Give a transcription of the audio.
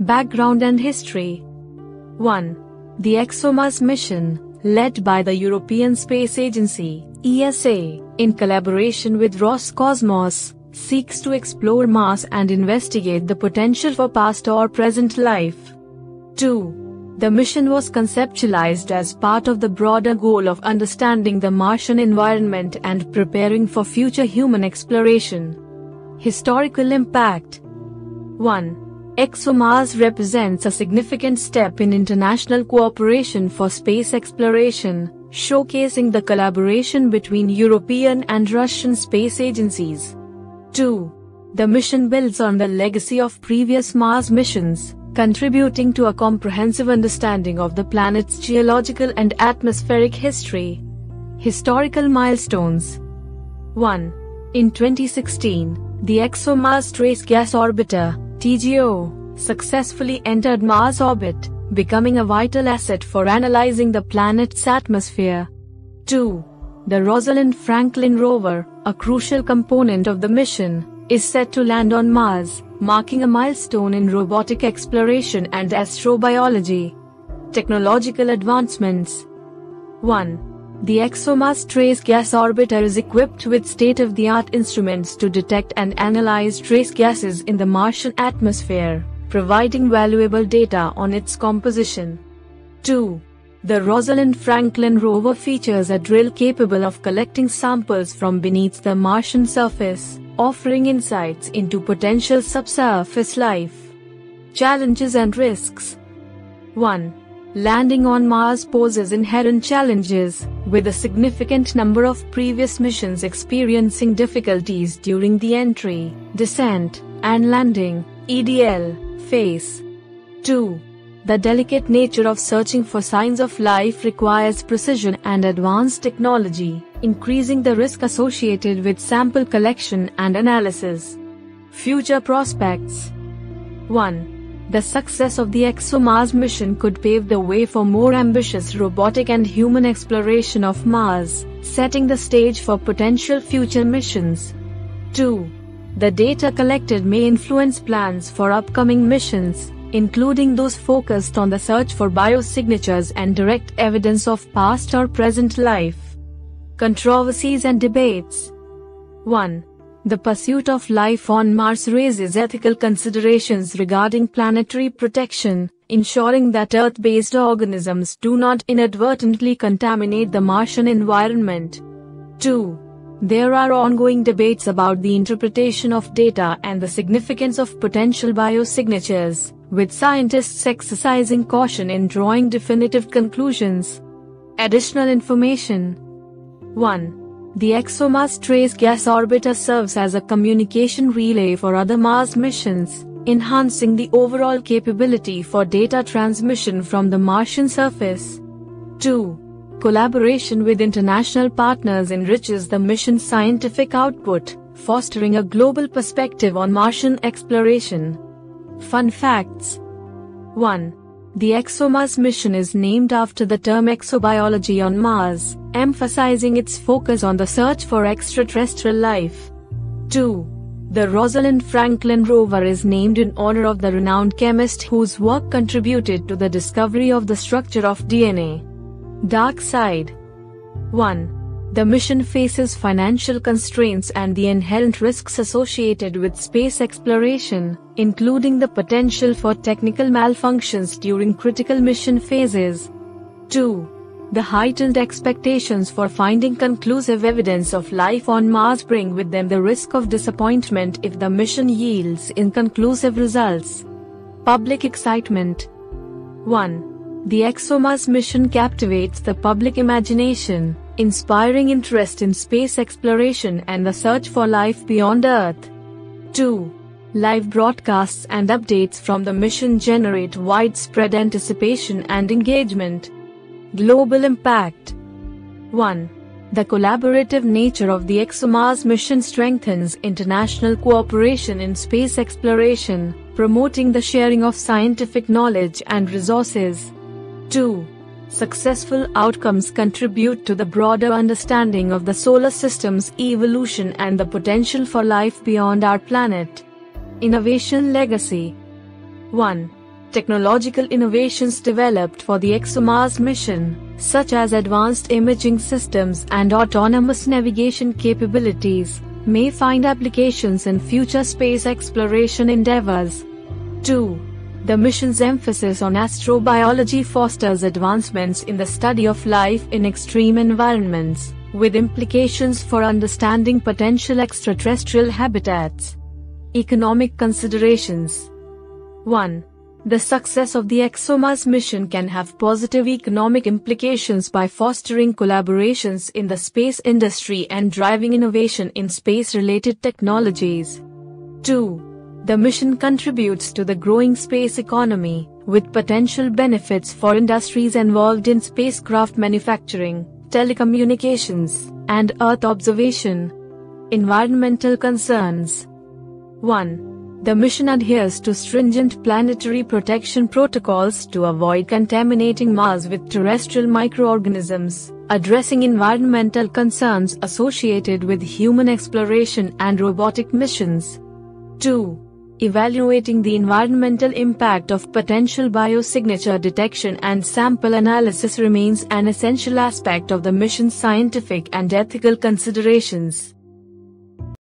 Background and History 1. The ExoMars mission, led by the European Space Agency, ESA, in collaboration with Roscosmos, seeks to explore Mars and investigate the potential for past or present life. 2. The mission was conceptualized as part of the broader goal of understanding the Martian environment and preparing for future human exploration. Historical Impact 1. ExoMars represents a significant step in international cooperation for space exploration, showcasing the collaboration between European and Russian space agencies. 2. The mission builds on the legacy of previous Mars missions, contributing to a comprehensive understanding of the planet's geological and atmospheric history. Historical milestones 1. In 2016, the ExoMars Trace Gas Orbiter, TGO, successfully entered Mars orbit, becoming a vital asset for analyzing the planet's atmosphere. 2. The Rosalind Franklin rover, a crucial component of the mission, is set to land on Mars, marking a milestone in robotic exploration and astrobiology. Technological advancements 1. The ExoMars Trace Gas Orbiter is equipped with state-of-the-art instruments to detect and analyze trace gases in the Martian atmosphere, providing valuable data on its composition. 2. The Rosalind Franklin rover features a drill capable of collecting samples from beneath the Martian surface, offering insights into potential subsurface life. Challenges and risks 1. Landing on Mars poses inherent challenges, with a significant number of previous missions experiencing difficulties during the entry, descent, and landing EDL phase. 2. The delicate nature of searching for signs of life requires precision and advanced technology, increasing the risk associated with sample collection and analysis. Future prospects 1. The success of the ExoMars mission could pave the way for more ambitious robotic and human exploration of Mars, setting the stage for potential future missions. 2. The data collected may influence plans for upcoming missions, including those focused on the search for biosignatures and direct evidence of past or present life. Controversies and debates 1. The pursuit of life on Mars raises ethical considerations regarding planetary protection, ensuring that Earth based organisms do not inadvertently contaminate the Martian environment. 2. There are ongoing debates about the interpretation of data and the significance of potential biosignatures, with scientists exercising caution in drawing definitive conclusions. Additional information 1. The ExoMars Trace Gas Orbiter serves as a communication relay for other Mars missions, enhancing the overall capability for data transmission from the Martian surface. 2. Collaboration with international partners enriches the mission's scientific output, fostering a global perspective on Martian exploration. Fun facts 1. The ExoMars mission is named after the term exobiology on Mars, emphasizing its focus on the search for extraterrestrial life. 2. The Rosalind Franklin rover is named in honor of the renowned chemist whose work contributed to the discovery of the structure of DNA. Dark Side 1. The mission faces financial constraints and the inherent risks associated with space exploration, including the potential for technical malfunctions during critical mission phases. 2. The heightened expectations for finding conclusive evidence of life on Mars bring with them the risk of disappointment if the mission yields inconclusive results. Public excitement 1. The ExoMars mission captivates the public imagination, inspiring interest in space exploration and the search for life beyond Earth. 2. Live broadcasts and updates from the mission generate widespread anticipation and engagement. Global Impact 1. The collaborative nature of the ExoMars mission strengthens international cooperation in space exploration, promoting the sharing of scientific knowledge and resources. 2. Successful outcomes contribute to the broader understanding of the solar system's evolution and the potential for life beyond our planet. Innovation Legacy 1. Technological innovations developed for the ExoMars mission, such as advanced imaging systems and autonomous navigation capabilities, may find applications in future space exploration endeavors. 2. The mission's emphasis on astrobiology fosters advancements in the study of life in extreme environments, with implications for understanding potential extraterrestrial habitats. Economic considerations 1. The success of the ExoMars mission can have positive economic implications by fostering collaborations in the space industry and driving innovation in space-related technologies. 2. The mission contributes to the growing space economy, with potential benefits for industries involved in spacecraft manufacturing, telecommunications, and Earth observation. Environmental concerns 1. The mission adheres to stringent planetary protection protocols to avoid contaminating Mars with terrestrial microorganisms, addressing environmental concerns associated with human exploration and robotic missions. 2. Evaluating the environmental impact of potential biosignature detection and sample analysis remains an essential aspect of the mission's scientific and ethical considerations.